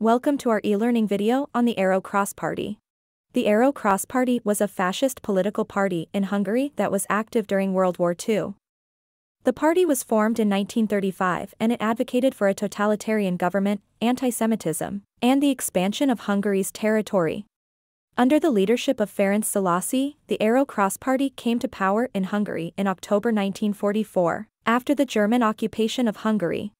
Welcome to our e-learning video on the Arrow Cross Party. The Arrow Cross Party was a fascist political party in Hungary that was active during World War II. The party was formed in 1935 and it advocated for a totalitarian government, anti-Semitism, and the expansion of Hungary's territory. Under the leadership of Ferenc Szalasi, the Arrow Cross Party came to power in Hungary in October 1944, after the German occupation of Hungary.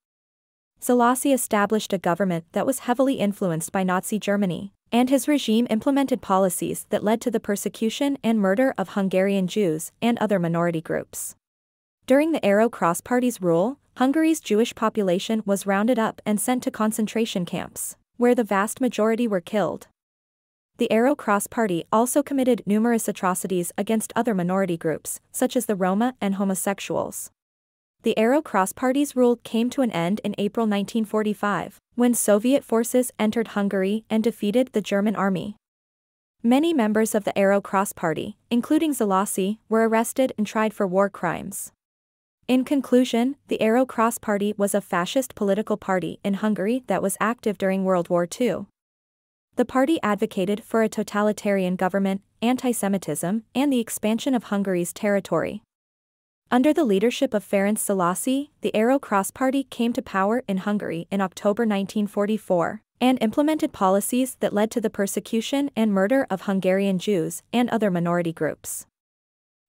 Szalasi established a government that was heavily influenced by Nazi Germany, and his regime implemented policies that led to the persecution and murder of Hungarian Jews and other minority groups. During the Arrow Cross Party's rule, Hungary's Jewish population was rounded up and sent to concentration camps, where the vast majority were killed. The Arrow Cross Party also committed numerous atrocities against other minority groups, such as the Roma and homosexuals. The Arrow Cross Party's rule came to an end in April 1945, when Soviet forces entered Hungary and defeated the German army. Many members of the Arrow Cross Party, including Szalasi, were arrested and tried for war crimes. In conclusion, the Arrow Cross Party was a fascist political party in Hungary that was active during World War II. The party advocated for a totalitarian government, anti-Semitism, and the expansion of Hungary's territory. Under the leadership of Ferenc Szalasi, the Arrow Cross Party came to power in Hungary in October 1944, and implemented policies that led to the persecution and murder of Hungarian Jews and other minority groups.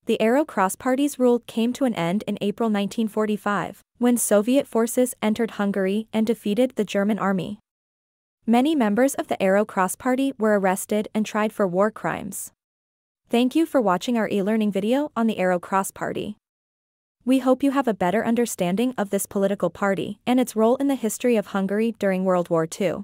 The Arrow Cross Party's rule came to an end in April 1945, when Soviet forces entered Hungary and defeated the German army. Many members of the Arrow Cross Party were arrested and tried for war crimes. Thank you for watching our e-learning video on the Arrow Cross Party. We hope you have a better understanding of this political party and its role in the history of Hungary during World War II.